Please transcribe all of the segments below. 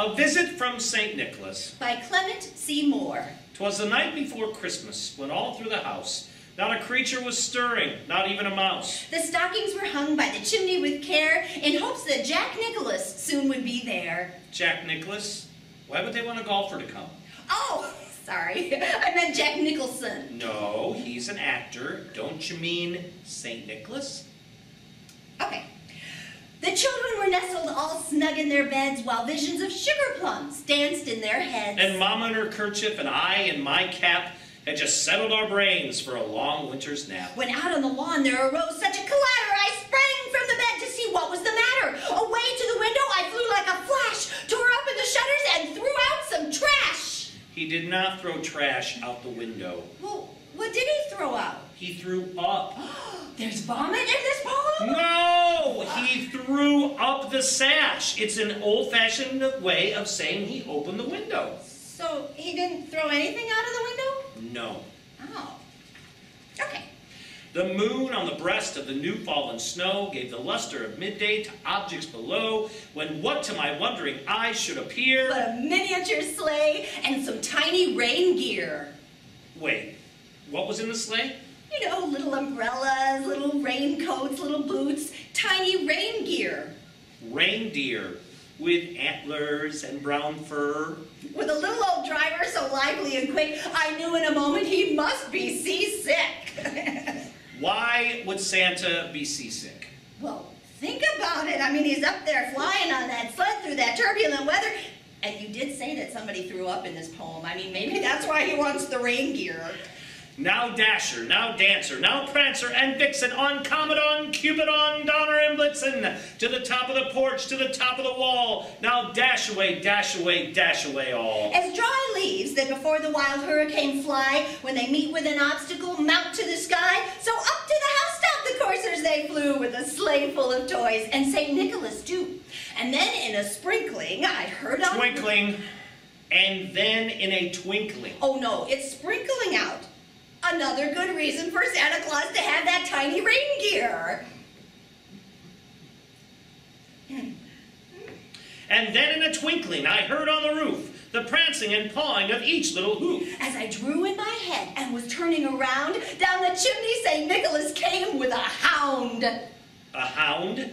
A Visit from St. Nicholas. by Clement C. Moore. 'Twas the night before Christmas, when all through the house not a creature was stirring, not even a mouse. The stockings were hung by the chimney with care in hopes that Jack Nicklaus soon would be there. Jack Nicklaus? Why would they want a golfer to come? Oh, sorry. I meant Jack Nicholson. No, he's an actor. Don't you mean St. Nicholas? Okay. The children were nestled all snug in their beds while visions of sugar plums danced in their heads. And Mama in her kerchief and I in my cap had just settled our brains for a long winter's nap. When out on the lawn there arose such a clatter, I sprang from the bed to see what was the matter. Away to the window I flew like a flash, tore open the shutters, and threw out some trash. He did not throw trash out the window. Well, what did he throw out? He threw up. There's vomit in this poem? No! He threw up the sash. It's an old-fashioned way of saying he opened the window. So he didn't throw anything out of the window? No. Oh. Okay. The moon on the breast of the new fallen snow gave the luster of midday to objects below, when what to my wondering eyes should appear. But a miniature sleigh and some tiny rain gear. Wait, what was in the sleigh? You know, little umbrellas, little raincoats, little boots, tiny rain gear. Reindeer with antlers and brown fur. With a little old driver so lively and quick, I knew in a moment he must be seasick. Why would Santa be seasick? well, think about it. I mean, he's up there flying on that sled through that turbulent weather. And you did say that somebody threw up in this poem. I mean, maybe that's why he wants the rain gear. Now Dasher, now Dancer, now Prancer and Vixen, on Comet, on Cupid, on Donner and Blitzen, to the top of the porch, to the top of the wall. Now dash away, dash away, dash away all. As dry leaves that before the wild hurricane fly, when they meet with an obstacle, mount to the sky, so up to the house housetop the coursers they flew with a sleigh full of toys, and St. Nicholas too. And then in a sprinkling, I heard on... Twinkling, and then in a twinkling. Oh no, it's sprinkling out. Another good reason for Santa Claus to have that tiny rain gear. And then in a twinkling I heard on the roof the prancing and pawing of each little hoof. As I drew in my head and was turning around, down the chimney St. Nicholas came with a hound. A hound?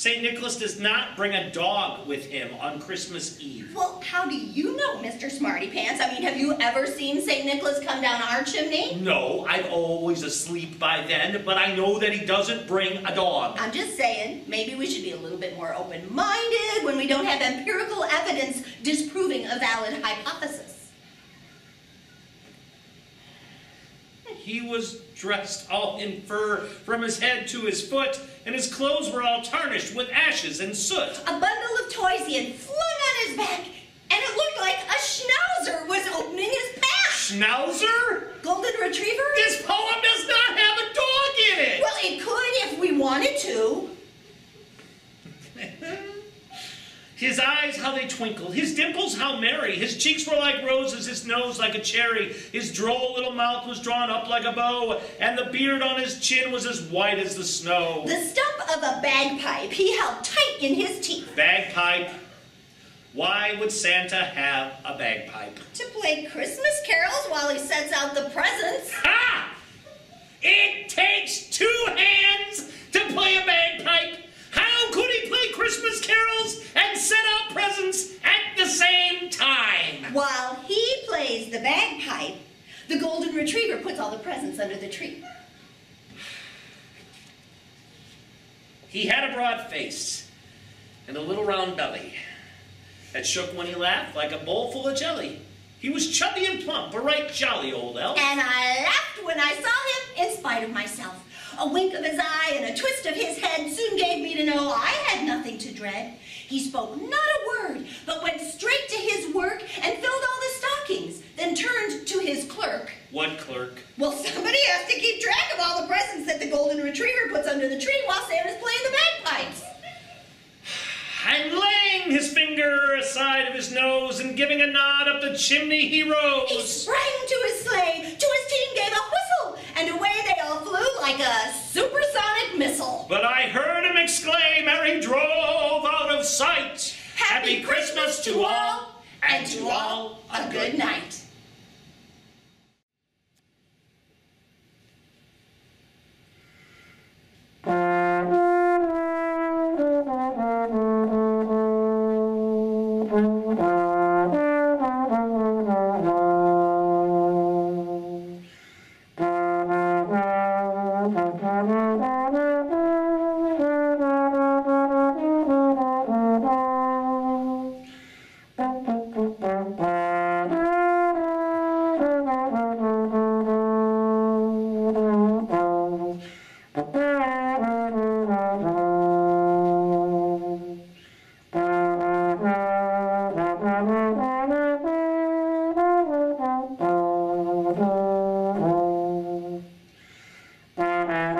St. Nicholas does not bring a dog with him on Christmas Eve. Well, how do you know, Mr. Smarty Pants? I mean, have you ever seen St. Nicholas come down our chimney? No, I'm always asleep by then, but I know that he doesn't bring a dog. I'm just saying, maybe we should be a little bit more open-minded when we don't have empirical evidence disproving a valid hypothesis. He was dressed all in fur from his head to his foot, and his clothes were all tarnished with ashes and soot. A bundle of toys he had flung on his back, and it looked like a schnauzer was opening his pack. Schnauzer? Golden retriever? This poem does not have a dog in it! Well, it could if we wanted to. His eyes, how they twinkled. His dimples, how merry. His cheeks were like roses, his nose like a cherry. His droll little mouth was drawn up like a bow, and the beard on his chin was as white as the snow. The stump of a bagpipe he held tight in his teeth Bagpipe. Why would Santa have a bagpipe? to play Christmas carols while he sets out the presents. Ha! It takes two hands to play a bagpipe. Could he play Christmas carols and set out presents at the same time? While he plays the bagpipe, the golden retriever puts all the presents under the tree. He had a broad face and a little round belly that shook when he laughed like a bowl full of jelly. He was chubby and plump, a right jolly old elf. And I laughed when I saw him in spite of myself. A wink of his eye and a twist of his head soon gave me to know I had nothing to dread. He spoke not a word, but went straight to his work and filled all the stockings, then turned to his clerk. What clerk? Well, somebody has to keep track of all the presents that the golden retriever puts under the tree while Santa's playing the bagpipes. And laying his finger aside of his nose and giving a nod up the chimney he rose. He sprang to his sleigh, to his team gave a whistle, and away they all flew like a supersonic missile. But I heard him exclaim ere he drove out of sight. Happy Happy Christmas to all, and to all a good night. Have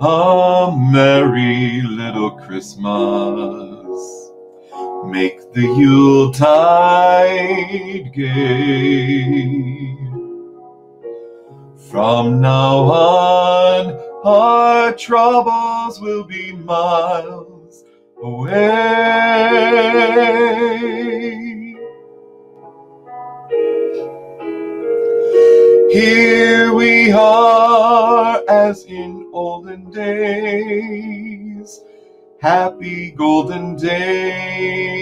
a merry little Christmas. Make the Yuletide gay. From now on, our troubles will be miles away. Here we are as in olden days, happy golden days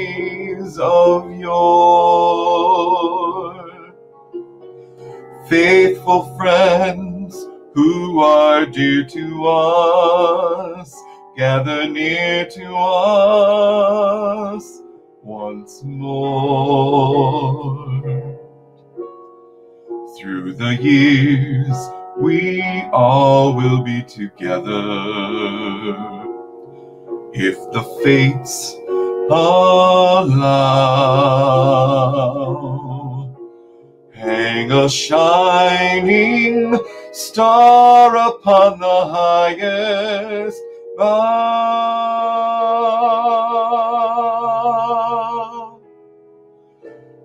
of yore. Faithful friends who are dear to us, gather near to us once more. Through the years, we all will be together. If the fates allow, hang a shining star upon the highest bough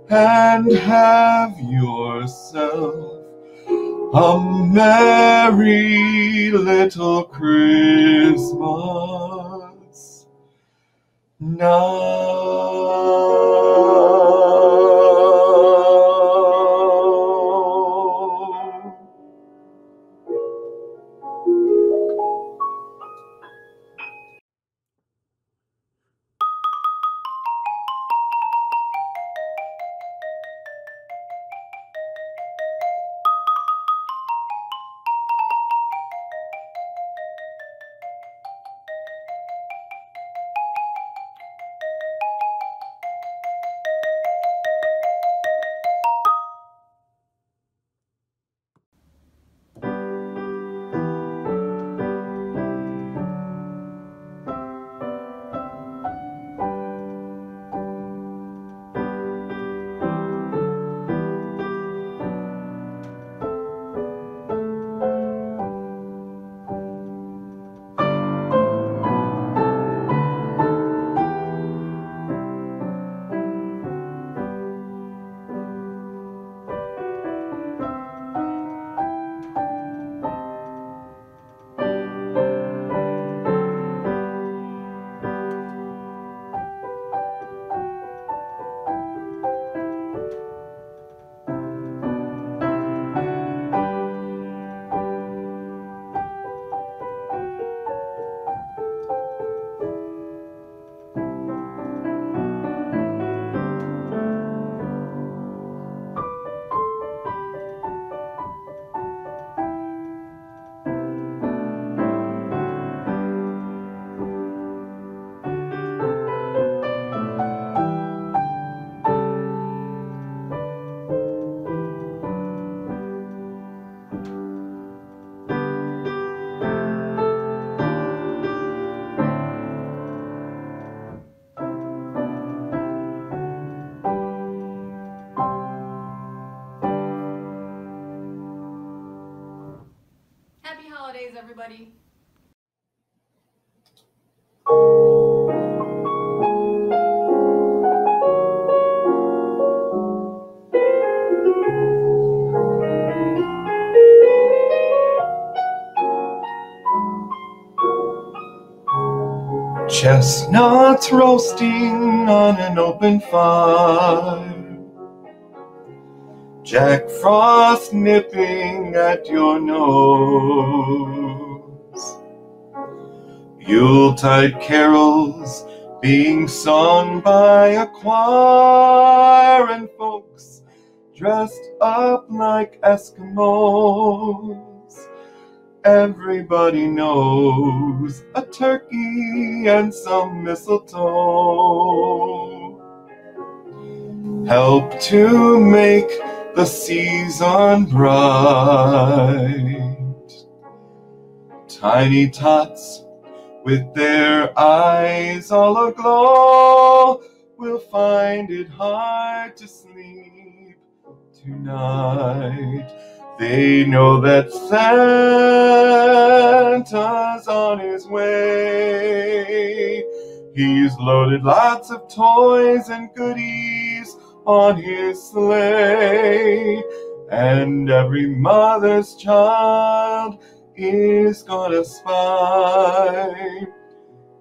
and have yourself a merry little Christmas now. Everybody. Chestnuts roasting on an open fire. Jack Frost nipping at your nose. Yuletide carols being sung by a choir and folks dressed up like Eskimos. Everybody knows a turkey and some mistletoe help to make the season bright. Tiny tots with their eyes all aglow will find it hard to sleep tonight. They know that Santa's on his way. He's loaded lots of toys and goodies on his sleigh. And every mother's child is gonna spy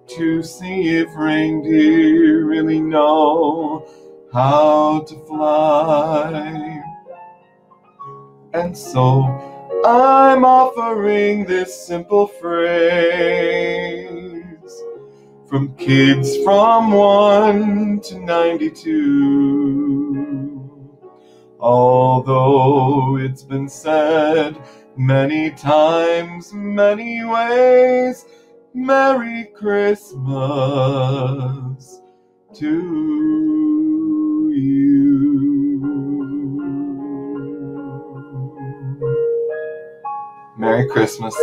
to see if reindeer really know how to fly. And so I'm offering this simple phrase from kids from 1 to 92. Although it's been said many times, many ways, Merry Christmas to you. Merry Christmas.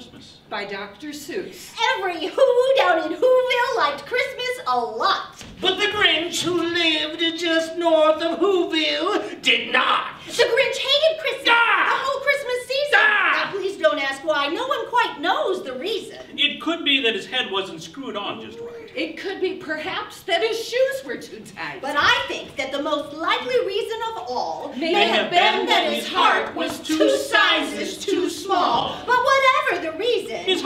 Christmas. By Dr. Seuss. Every who down in Whoville liked Christmas a lot. But the Grinch, who lived just north of Whoville, did not. The Grinch hated Christmas Ah! the whole Christmas season. Ah! Now, please don't ask why. No one quite knows the reason. It could be that his head wasn't screwed on just right. It could be perhaps that his shoes were too tight. But I think that the most likely reason of all May have been that his heart was two sizes too small.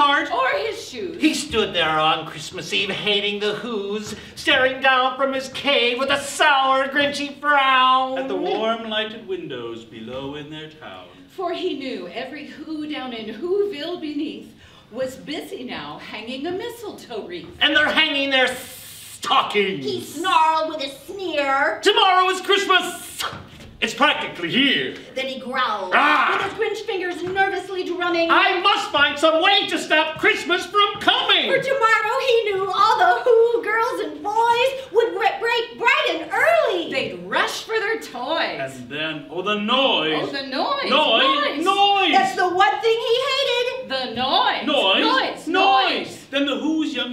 But whatever the reason, His heart. or his shoes. He stood there on Christmas Eve hating the Who's, staring down from his cave with a sour, grinchy frown. At the warm lighted windows below in their town. For he knew every who down in Whoville beneath was busy now hanging a mistletoe wreath. And they're hanging their stockings. he snarled with a sneer. Tomorrow is Christmas. It's practically here. Then he growled, Ah! with his Grinch fingers nervously drumming. I must find some way to stop Christmas from coming. For tomorrow he knew all the Who girls and boys would break bright and early. They'd rush for their toys. And then, oh, the noise. oh, the noise. noise. Noise. That's the one thing he hated. The noise. Noise. Noise. Noise. Then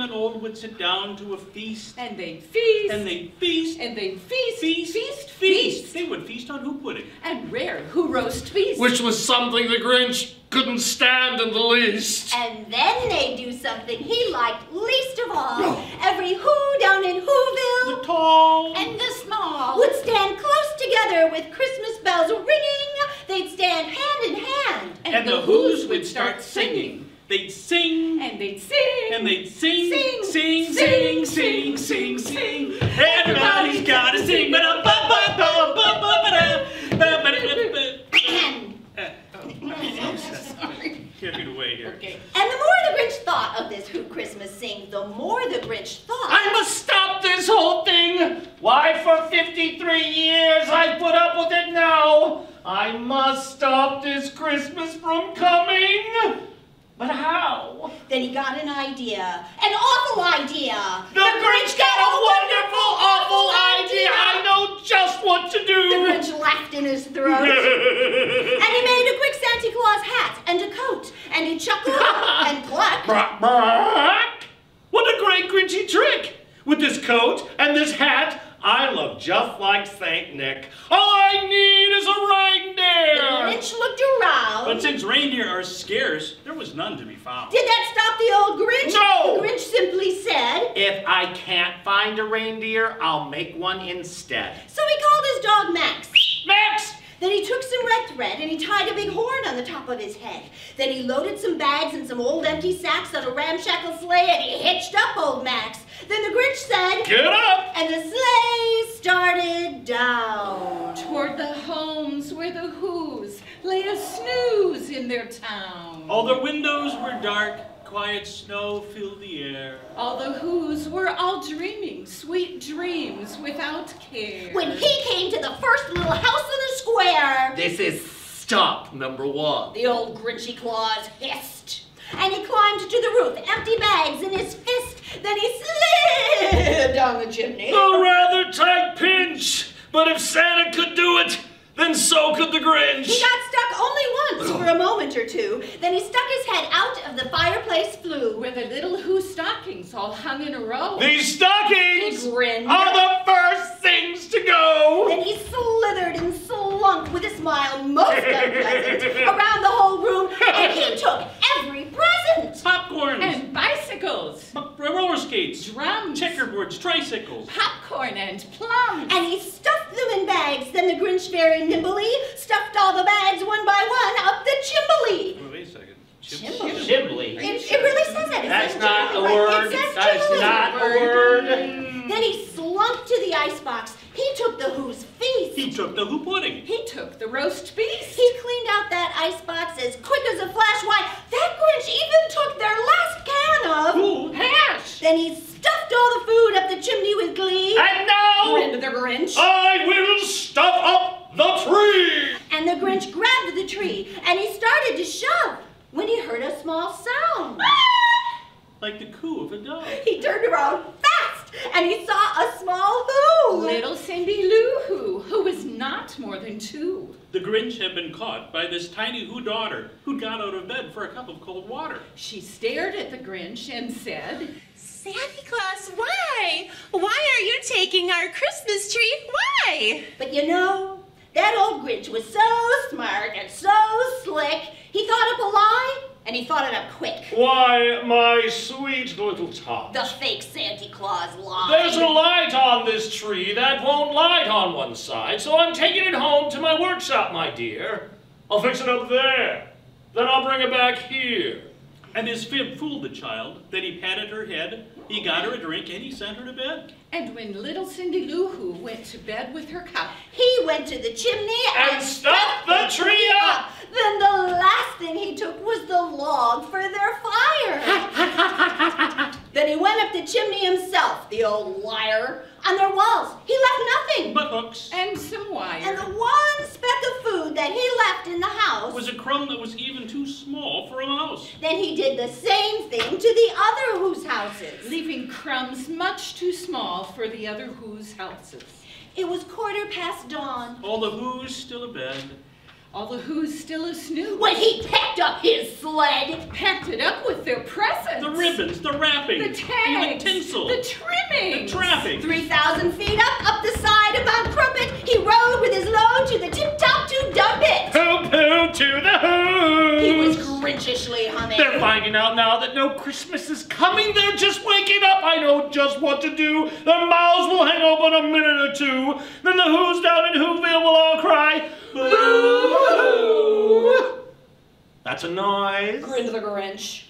the and old would sit down to a feast. And they'd feast. And they'd feast. And they'd feast. Feast. Feast. Feast. They would feast on who pudding. And rare who roast feast. Which was something the Grinch couldn't stand in the least. And then they do something he liked least of all. Every Who down in The tall. and the small. would stand close together with Christmas bells ringing. They'd stand hand in hand. And the Who's would start singing. They'd sing, And they'd sing. and they'd sing, Sing, sing, sing, sing, sing, sing, sing, sing. Everybody's gotta sing. Sorry. Get it away here. Okay. And the more the Grinch thought of this Who Christmas Sing, the more the Grinch thought. I must stop this whole thing. Why, for 53 years I put up with it now. I must stop this Christmas from coming. But how? Then he got an idea. An awful idea. The Grinch got a wonderful, awful idea. I know just what to do. The. Grinch laughed in his throat. and he made a quick Santa Claus hat and a coat. And he chuckled and clucked. What a great Grinchy trick! With this coat and this hat, I look just like Saint Nick. All I need is a The reindeer. Grinch looked around. But since reindeer are scarce, there was none to be found. Did that stop the old Grinch? No! The Grinch simply said. If I can't find a reindeer, I'll make one instead. So he called his dog Max. Max! Then he took some red thread and he tied a big horn on the top of his head. Then he loaded some bags and some old empty sacks on a ramshackle sleigh and he hitched up old Max. Then the Grinch said, Get up! and the sleigh started down. Toward the homes where the Who's lay a snooze in their town. All the windows were dark, quiet snow filled the air. All the Who's were all dreaming sweet dreams without care. When he came to the first little house in the square, This is stop number one. the old Grinchy Claus hissed. And he climbed to the roof, empty bags in his fist. Then he slid down the chimney. A rather tight pinch, but if Santa could do it, then so could the Grinch. He got stuck only once for a moment or two. Then he stuck his head out of the fireplace flue. Where the little Who stockings all hung in a row. These stockings He grinned. are the first things to go. Then he slithered and slunk with a smile most unpleasant around the whole room, and he took every present. Popcorns, and bicycles, roller skates, drums, checkerboards, tricycles. popcorn, and plums. And he stuffed them in bags. Then the Grinch very nimbly stuffed all the bags one by one up the chimbley. Wait a second. Chimbley. Chimbley. It, it really says that. It That's says not a word. It says That is not a word. Then he slunk to the icebox. He took the Who's feast. He took the Who pudding. He took the roast beast. He cleaned out that icebox as quick as a flash. Why, that Grinch even took their last can of. Who? hash. Then he stuffed all the food up the chimney with glee. And now Grinned the Grinch. I will stuff up the tree. And the Grinch grabbed the tree and he started to shove when he heard a small sound. Ah! Like the coo of a dove. He turned around fast and he saw a small Who. Little Cindy Lou Who, who was not more than two. The Grinch had been caught by this tiny Who daughter who got out of bed for a cup of cold water. She stared at the Grinch and said, Santa Claus, why? Why are you taking our Christmas tree? Why? But you know, that old Grinch was so smart and so slick, he thought up a lie and he thought it up quick. Why, my sweet little tot. The fake Santa Claus lie. There's a light on this tree that won't light on one side, so I'm taking it home to my workshop, my dear. I'll fix it up there. Then I'll bring it back here. And his fib fooled the child. Then he patted her head, he got her a drink, and he sent her to bed. and when little Cindy Lou Who went to bed with her cup, He went to the chimney and, And stuffed the tree up. Then the last thing he took was the log for their fire. then he went up the chimney himself, the old liar. On their walls, he left nothing. But hooks and some wire. And the one speck of food that he left in the house, was a crumb that was even too small for a mouse. then he did the same thing to the other whose houses. Leaving crumbs much too small for the other Who's houses. It was quarter past dawn All the Who's still abed. All the Who's still a snooze. when he packed up his sled. packed it up with their presents. The ribbons, the wrapping, the tags, even tinsel, the trimmings, the trappings. 3,000 feet up, up the side of Mount Crumpet, he rode with his load to the tip top to dump it. Pooh pooh to the who. He was grinchishly humming. They're finding out now that Christmas is coming. They're just waking up. I know just what to do. Their mouths will hang open a minute or two. Then the Who's down in Whoville will all cry, Boo! That's a noise. grinned the Grinch.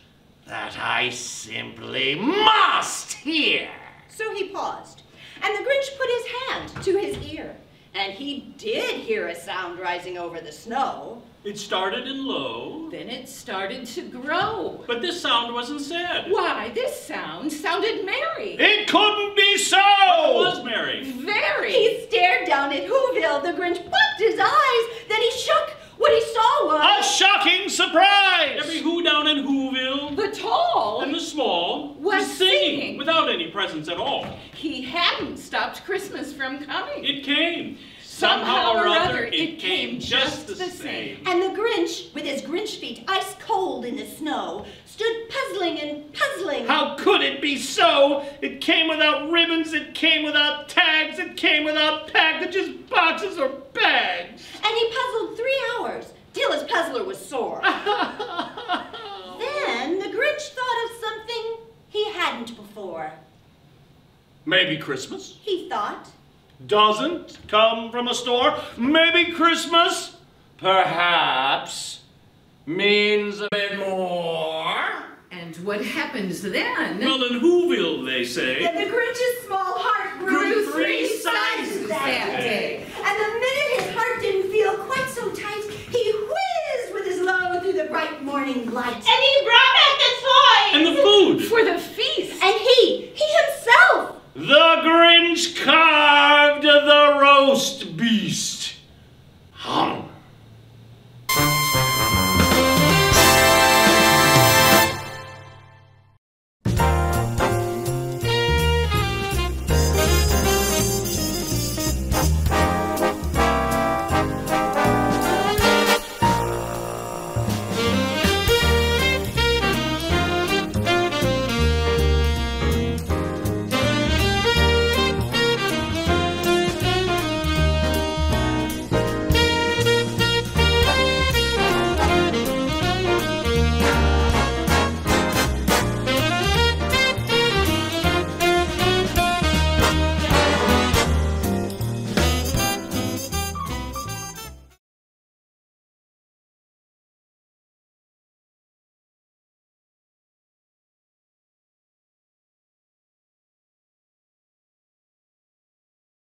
that I simply must hear. So he paused, and the Grinch put his hand to his ear. And he did hear a sound rising over the snow. It started in low, Then it started to grow. but this sound wasn't said. Why, this sound sounded merry. It couldn't be so! It was Mary. Very. He stared down at Whoville. The Grinch popped his eyes. Then he shook. What he saw was... A shocking surprise! Every who down in Whoville the tall. and the small Was singing singing. without any presents at all. He hadn't stopped Christmas from coming. It came. Somehow or other, it came just the same. And the Grinch, with his Grinch feet ice cold in the snow, stood puzzling and puzzling. How could it be so? It came without ribbons, it came without tags, it came without packages, boxes, or bags. And he puzzled three hours, till his puzzler was sore. then the Grinch thought of something he hadn't before. Maybe Christmas He thought, doesn't come from a store. Maybe Christmas, perhaps, means a bit more. And what happens then? Well, in Whoville, they say. That the Grinch's small heart grew, grew three, sizes that day. day. And the minute his heart didn't feel quite so tight, he whizzed with his load through the bright morning light. And he brought back the toys! And the food! For the feast! And he, he himself, the Grinch carved the roast beast.